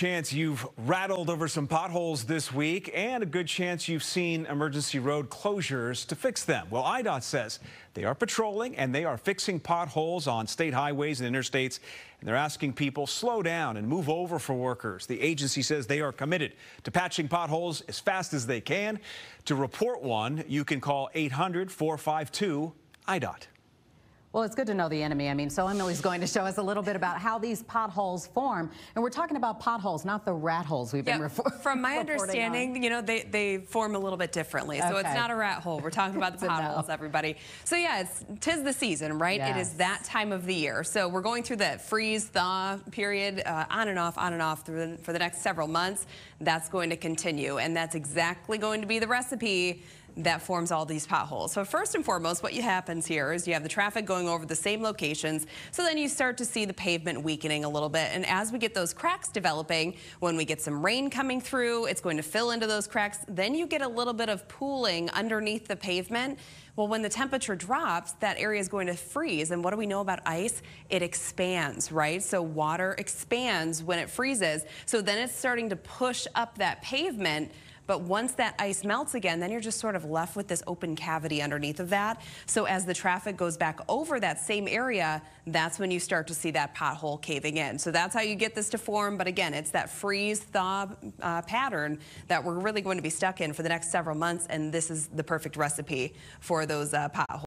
Chance you've rattled over some potholes this week and a good chance you've seen emergency road closures to fix them. Well, IDOT says they are patrolling and they are fixing potholes on state highways and interstates and they're asking people slow down and move over for workers. The agency says they are committed to patching potholes as fast as they can. To report one, you can call 800 452 IDOT. Well, it's good to know the enemy. I mean, so Emily's going to show us a little bit about how these potholes form. And we're talking about potholes, not the rat holes we've been referring From my understanding, on. you know, they, they form a little bit differently. So okay. it's not a rat hole. We're talking about the potholes, everybody. So yeah, it's tis the season, right? Yes. It is that time of the year. So we're going through that freeze thaw period, uh, on and off, on and off through the, for the next several months. That's going to continue. And that's exactly going to be the recipe that forms all these potholes. So first and foremost, what happens here is you have the traffic going over the same locations. So then you start to see the pavement weakening a little bit. And as we get those cracks developing, when we get some rain coming through, it's going to fill into those cracks. Then you get a little bit of pooling underneath the pavement. Well, when the temperature drops, that area is going to freeze. And what do we know about ice? It expands, right? So water expands when it freezes. So then it's starting to push up that pavement but once that ice melts again, then you're just sort of left with this open cavity underneath of that. So as the traffic goes back over that same area, that's when you start to see that pothole caving in. So that's how you get this to form. But again, it's that freeze thaw uh, pattern that we're really going to be stuck in for the next several months. And this is the perfect recipe for those uh, potholes.